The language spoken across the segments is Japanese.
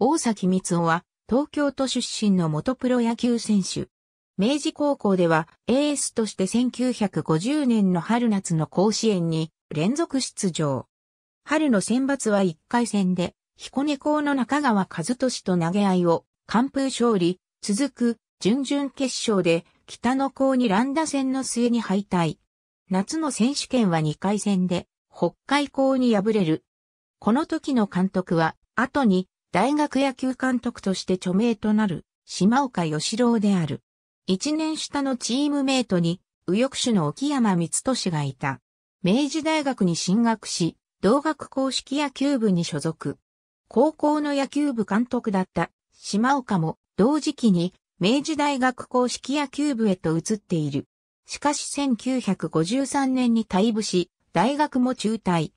大崎光夫は東京都出身の元プロ野球選手。明治高校ではエースとして1950年の春夏の甲子園に連続出場。春の選抜は1回戦で彦根校の中川和俊と投げ合いを完封勝利、続く準々決勝で北野校に乱打戦の末に敗退。夏の選手権は2回戦で北海校に敗れる。この時の監督は後に大学野球監督として著名となる島岡義郎である。一年下のチームメイトに右翼手の沖山光俊がいた。明治大学に進学し、同学公式野球部に所属。高校の野球部監督だった島岡も同時期に明治大学公式野球部へと移っている。しかし1953年に退部し、大学も中退。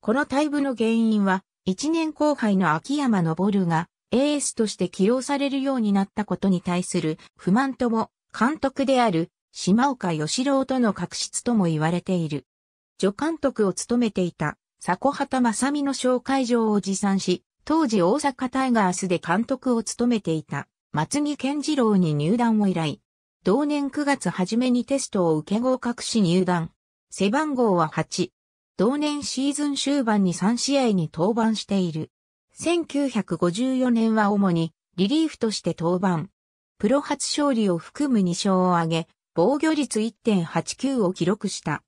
この退部の原因は、一年後輩の秋山昇がエースとして起用されるようになったことに対する不満とも、監督である島岡義郎との確執とも言われている。助監督を務めていた迫畑正美の紹介状を持参し、当時大阪タイガースで監督を務めていた松木健次郎に入団を依頼。同年9月初めにテストを受け合格し入団。背番号は8。同年シーズン終盤に3試合に登板している。1954年は主にリリーフとして登板。プロ初勝利を含む2勝を挙げ、防御率1.89を記録した。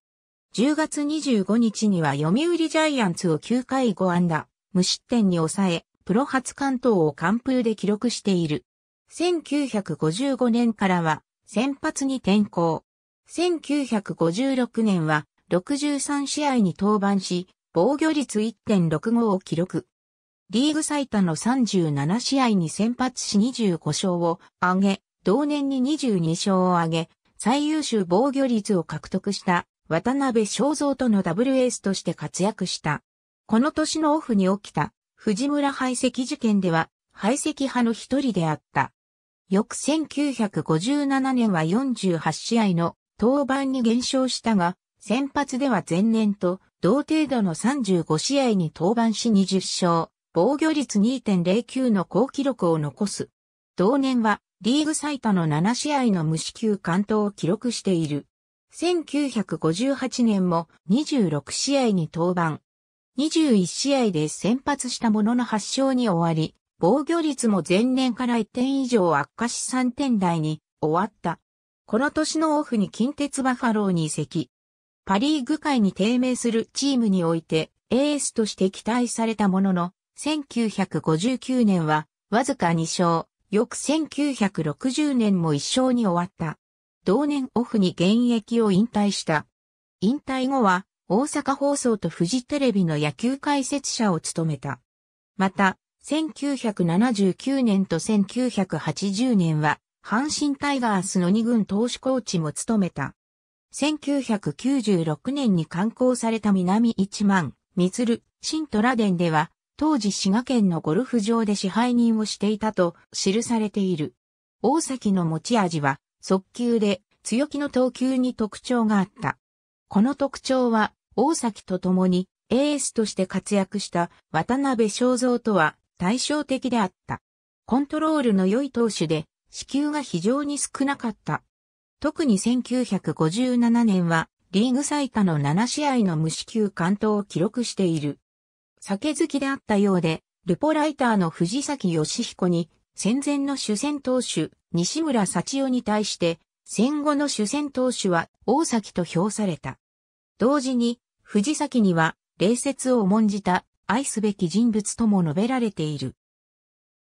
10月25日には読売ジャイアンツを9回5安打、無失点に抑え、プロ初関東を完封で記録している。1955年からは先発に転向。1956年は63試合に登板し、防御率1.65を記録。リーグ最多の37試合に先発し25勝を挙げ、同年に22勝を挙げ、最優秀防御率を獲得した渡辺正造とのダブルエースとして活躍した。この年のオフに起きた藤村排斥事件では排斥派の一人であった。翌1957年は48試合の登板に減少したが、先発では前年と同程度の35試合に登板し20勝、防御率2.09の高記録を残す。同年はリーグ最多の7試合の無四球完投を記録している。1958年も26試合に登板。21試合で先発したものの8勝に終わり、防御率も前年から1点以上悪化し3点台に終わった。この年のオフに近鉄バファローに移籍。パリーグ界に低迷するチームにおいてエースとして期待されたものの、1959年はわずか2勝、翌1960年も1勝に終わった。同年オフに現役を引退した。引退後は大阪放送とフジテレビの野球解説者を務めた。また、1979年と1980年は阪神タイガースの2軍投手コーチも務めた。1996年に刊行された南一万、ミツル、新トラデンでは、当時滋賀県のゴルフ場で支配人をしていたと記されている。大崎の持ち味は、速球で強気の投球に特徴があった。この特徴は、大崎と共にエースとして活躍した渡辺正造とは対照的であった。コントロールの良い投手で、支球が非常に少なかった。特に1957年はリーグ最多の7試合の無四球完投を記録している。酒好きであったようで、ルポライターの藤崎義彦に戦前の主戦投手西村幸代に対して戦後の主戦投手は大崎と評された。同時に藤崎には礼節を重んじた愛すべき人物とも述べられている。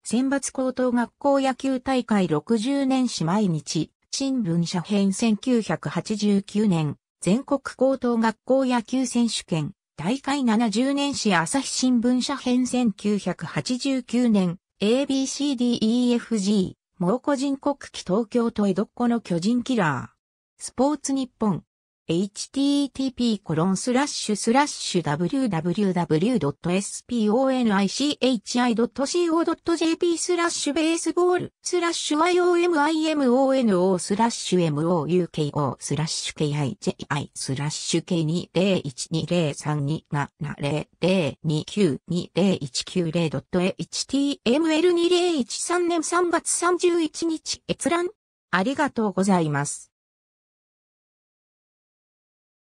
選抜高等学校野球大会60年史毎日新聞社編1989年、全国高等学校野球選手権、大会70年史朝日新聞社編1989年、ABCDEFG、猛虎人国記東京都江戸っ子の巨人キラー。スポーツ日本。http://www.sponichi.co.jp スラッシュベースボールスラッシュ yomimono スラッシュ mouko スラッシュ kiji スラッシュ K20120327 002920190.html2013 年3月31日閲覧ありがとうございます。